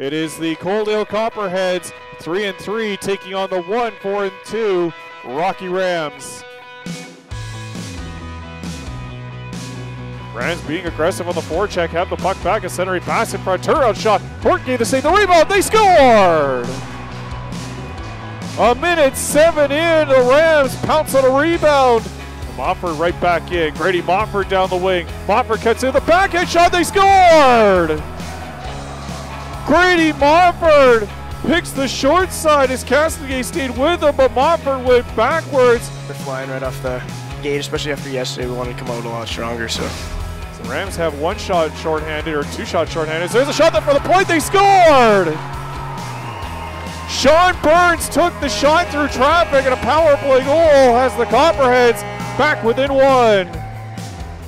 It is the Coaldale Copperheads, three and three, taking on the one, four and two Rocky Rams. Rams being aggressive on the forecheck, have the puck back, a centering pass in front, turnaround shot. Portgate to save the rebound, they scored! A minute seven in, the Rams pounce on a rebound. Montford right back in. Grady Montford down the wing. Montford cuts in the backhand shot. They scored! Grady Montford picks the short side as Castigate stayed with him, but Montford went backwards. They're flying right off the gate, especially after yesterday. We wanted to come out a lot stronger, so. The Rams have one shot shorthanded or two shot shorthanded. There's a shot there for the point. They scored! Sean Burns took the shot through traffic and a power play goal has the Copperheads back within one.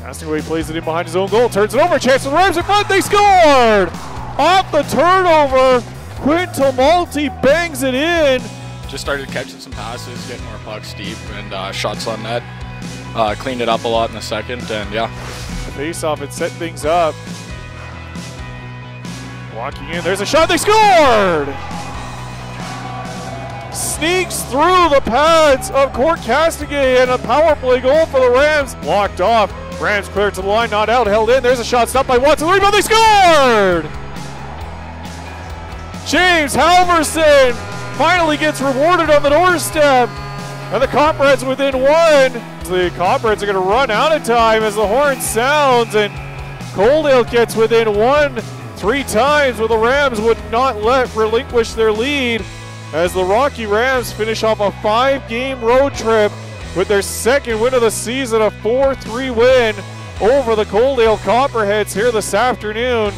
Castaway plays it in behind his own goal, turns it over, chance for the Rams in front, they scored! Off the turnover, Quintal Malty bangs it in. Just started catching some passes, getting more pucks deep, and uh, shots on net. Uh, cleaned it up a lot in the second, and yeah. The face-off and set things up. Walking in, there's a shot, they scored! sneaks through the pads of Court Castigay and a power play goal for the Rams. Blocked off. Rams cleared to the line, not out, held in. There's a shot stopped by Watson. The rebound, they scored! James Halverson finally gets rewarded on the doorstep. And the Copperheads within one. The Copperheads are going to run out of time as the horn sounds and Coaldale gets within one three times, but the Rams would not let relinquish their lead as the Rocky Rams finish off a five game road trip with their second win of the season, a 4 3 win over the Coaldale Copperheads here this afternoon.